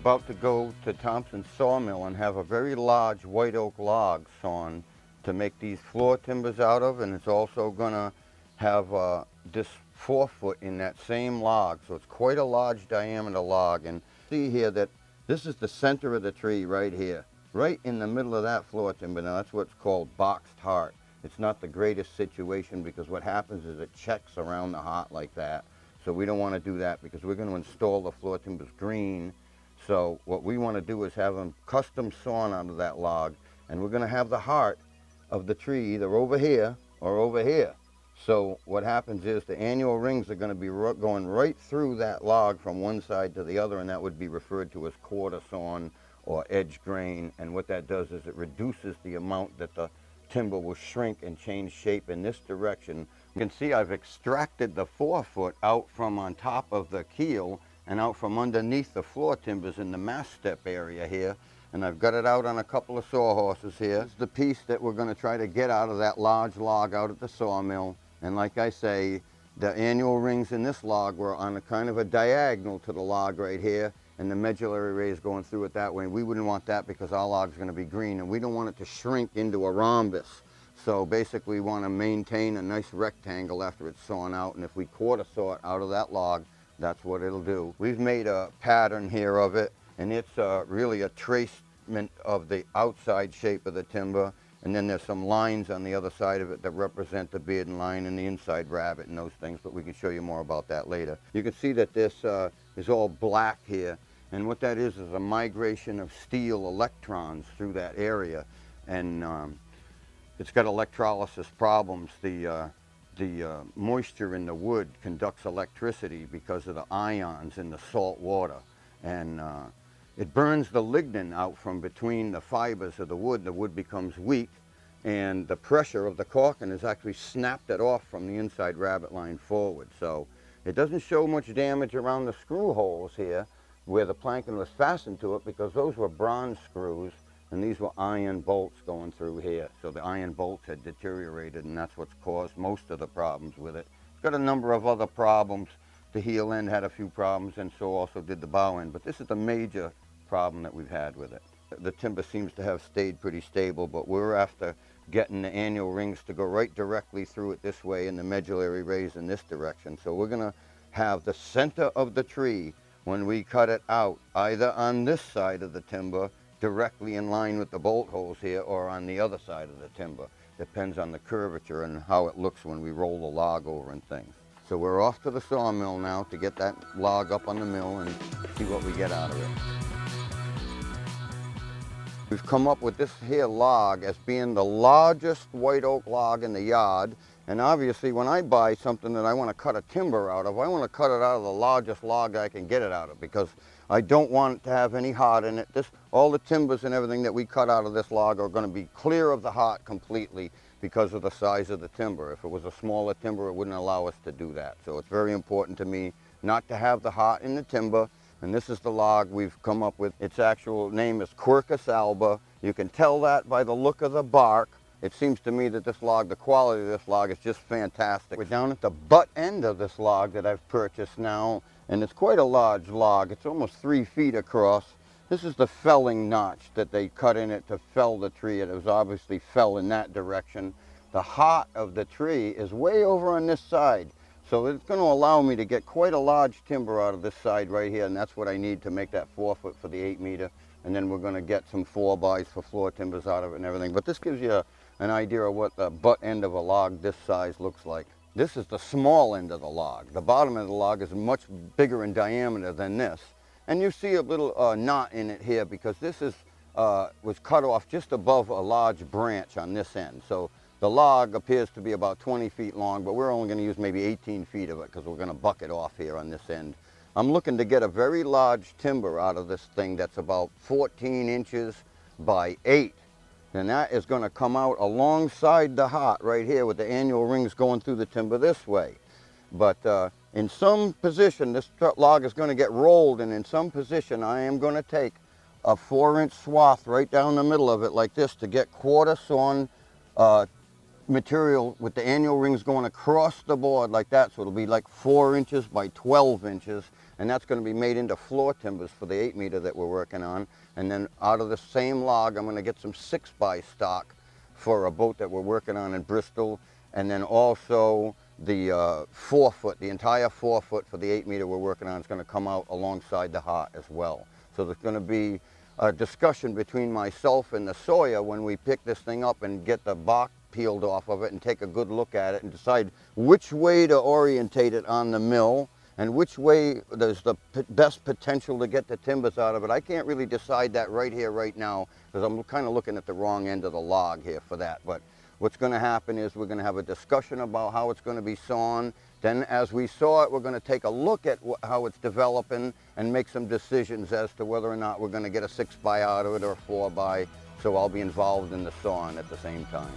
about to go to Thompson Sawmill and have a very large white oak log sawn to make these floor timbers out of, and it's also gonna have uh, this forefoot in that same log. So it's quite a large diameter log. And see here that this is the center of the tree right here, right in the middle of that floor timber. Now that's what's called boxed heart. It's not the greatest situation because what happens is it checks around the heart like that. So we don't want to do that because we're going to install the floor timbers green. So what we want to do is have them custom sawn out of that log and we're going to have the heart of the tree either over here or over here. So what happens is the annual rings are going to be going right through that log from one side to the other and that would be referred to as quarter sawn or edge grain and what that does is it reduces the amount that the timber will shrink and change shape in this direction. You can see I've extracted the forefoot out from on top of the keel and out from underneath the floor timbers in the mast step area here and I've got it out on a couple of sawhorses here. This is the piece that we're going to try to get out of that large log out at the sawmill. And like I say, the annual rings in this log were on a kind of a diagonal to the log right here, and the medullary rays going through it that way. We wouldn't want that because our log's gonna be green, and we don't want it to shrink into a rhombus. So basically we wanna maintain a nice rectangle after it's sawn out, and if we quarter saw it out of that log, that's what it'll do. We've made a pattern here of it, and it's uh, really a tracement of the outside shape of the timber, and then there's some lines on the other side of it that represent the bearding line and the inside rabbet and those things, but we can show you more about that later. You can see that this uh, is all black here. And what that is is a migration of steel electrons through that area. And um, it's got electrolysis problems. The, uh, the uh, moisture in the wood conducts electricity because of the ions in the salt water. And uh, it burns the lignin out from between the fibers of the wood. The wood becomes weak and the pressure of the caulking has actually snapped it off from the inside rabbet line forward. So it doesn't show much damage around the screw holes here where the planking was fastened to it because those were bronze screws and these were iron bolts going through here. So the iron bolts had deteriorated and that's what's caused most of the problems with it. It's got a number of other problems. The heel end had a few problems and so also did the bow end, but this is the major problem that we've had with it. The timber seems to have stayed pretty stable, but we're after getting the annual rings to go right directly through it this way and the medullary rays in this direction. So we're gonna have the center of the tree when we cut it out, either on this side of the timber, directly in line with the bolt holes here, or on the other side of the timber. Depends on the curvature and how it looks when we roll the log over and things. So we're off to the sawmill now to get that log up on the mill and see what we get out of it. We've come up with this here log as being the largest white oak log in the yard. And obviously when I buy something that I want to cut a timber out of, I want to cut it out of the largest log I can get it out of because I don't want it to have any heart in it. This, all the timbers and everything that we cut out of this log are going to be clear of the heart completely because of the size of the timber. If it was a smaller timber, it wouldn't allow us to do that. So it's very important to me not to have the heart in the timber and this is the log we've come up with. Its actual name is Quercus alba. You can tell that by the look of the bark. It seems to me that this log, the quality of this log is just fantastic. We're down at the butt end of this log that I've purchased now, and it's quite a large log. It's almost three feet across. This is the felling notch that they cut in it to fell the tree. It was obviously fell in that direction. The heart of the tree is way over on this side. So it's going to allow me to get quite a large timber out of this side right here, and that's what I need to make that forefoot for the eight meter. And then we're going to get some four bys for floor timbers out of it and everything. But this gives you a, an idea of what the butt end of a log this size looks like. This is the small end of the log. The bottom of the log is much bigger in diameter than this. And you see a little uh, knot in it here because this is, uh, was cut off just above a large branch on this end. So the log appears to be about 20 feet long, but we're only going to use maybe 18 feet of it because we're going to buck it off here on this end. I'm looking to get a very large timber out of this thing that's about 14 inches by 8. And that is going to come out alongside the heart right here with the annual rings going through the timber this way. But uh, in some position, this log is going to get rolled, and in some position, I am going to take a four-inch swath right down the middle of it like this to get quarter sawn uh, material with the annual rings going across the board like that. So it'll be like four inches by 12 inches. And that's going to be made into floor timbers for the eight meter that we're working on. And then out of the same log, I'm going to get some six by stock for a boat that we're working on in Bristol. And then also the uh, forefoot, the entire forefoot for the eight meter we're working on is going to come out alongside the heart as well. So there's going to be a discussion between myself and the Sawyer when we pick this thing up and get the bark peeled off of it and take a good look at it and decide which way to orientate it on the mill and which way there's the best potential to get the timbers out of it. I can't really decide that right here, right now, because I'm kind of looking at the wrong end of the log here for that. But what's going to happen is we're going to have a discussion about how it's going to be sawn. Then as we saw it, we're going to take a look at how it's developing and make some decisions as to whether or not we're going to get a six by out of it or a four by. So I'll be involved in the sawing at the same time.